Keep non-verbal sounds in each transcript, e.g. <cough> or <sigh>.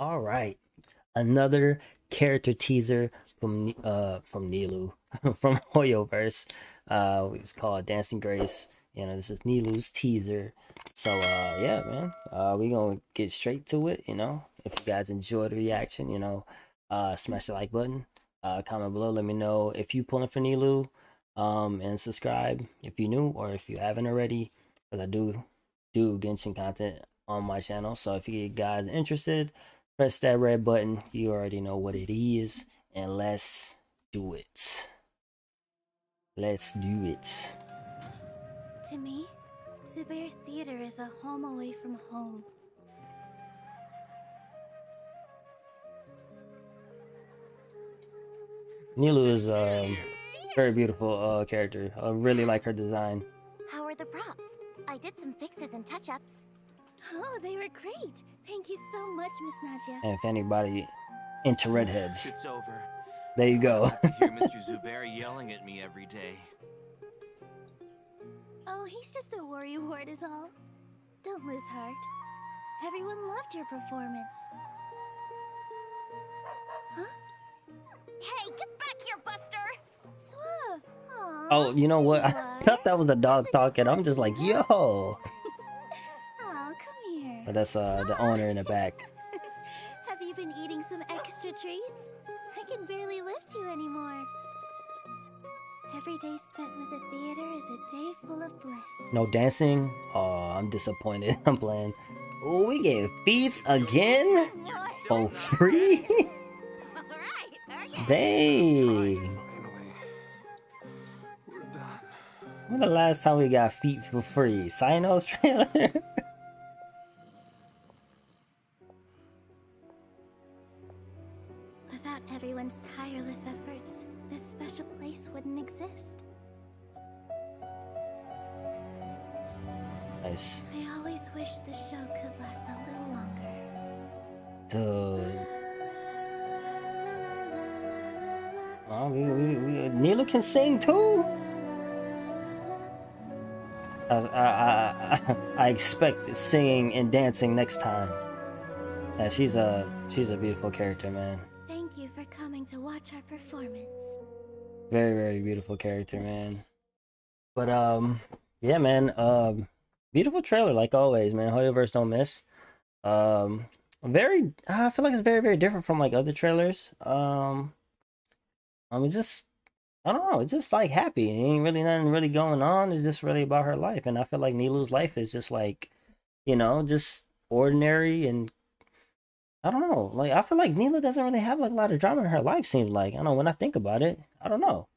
All right, another character teaser from uh from Nilou <laughs> from Hoyoverse. Uh, it's called Dancing Grace. You know, this is Nilou's teaser. So uh, yeah, man, uh, we gonna get straight to it. You know, if you guys enjoyed the reaction, you know, uh, smash the like button. Uh, comment below. Let me know if you pulling for Nilu. Um, and subscribe if you new or if you haven't already, because I do do Genshin content on my channel. So if you guys are interested, press that red button. You already know what it is. And let's do it. Let's do it. To me, Zubayr Theater is a home away from home. Nilou is a um, very beautiful uh, character. I really like her design. How are the props? I did some fixes and touch-ups. Oh, they were great. Thank you so much, Miss Nadia. And if anybody into redheads, It's over. there you go. I <laughs> hear Mr. Zubayr yelling at me every day. Oh, he's just a worry wart is all. Don't lose heart. Everyone loved your performance. Huh? Hey, get back here, Buster! Swerve! Oh, you know what? I thought that was the dog talking. I'm just like, yo. But that's uh the owner in the back. <laughs> Have you been eating some extra treats? I can barely lift you anymore. Every day spent with the theater is a day full of bliss. No dancing? Oh, I'm disappointed. <laughs> I'm playing. Oh, we get feats again? <laughs> For free? Dang. When the last time we got feet for free? Cyno's trailer? Without everyone's tireless efforts, this special place wouldn't exist. nice. I always wish the show could last a little longer. Dude. Oh, we, we, we, Nila can sing too. I, I, I, I <laughs> expect singing and dancing next time. Yeah, she's a she's a beautiful character, man. To watch our performance. Very very beautiful character, man. But um, yeah, man. Um, beautiful trailer like always, man. Hoyoverse don't miss. Um, very. I feel like it's very very different from like other trailers. Um, I mean, just I don't know. It's just like happy. It Ain't really nothing really going on. It's just really about her life, and I feel like Nilou's life is just like, you know, just ordinary and. I don't know. Like I feel like Neela doesn't really have like a lot of drama in her life. Seems like I don't know when I think about it. I don't know.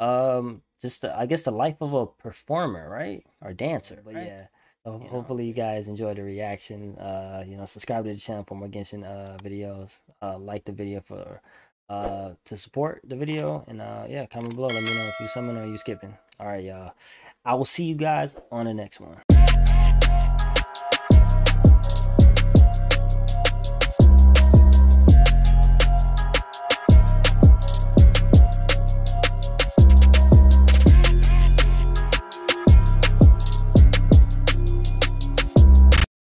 Um, just the, I guess the life of a performer, right, or dancer. But Right. yeah. So You know. hopefully you guys enjoyed the reaction. Uh, you know, subscribe to the channel for more Genshin uh videos. Uh, like the video for uh to support the video, and uh yeah, comment below. Let me know if you summon or you skipping. All right, y'all. I will see you guys on the next one.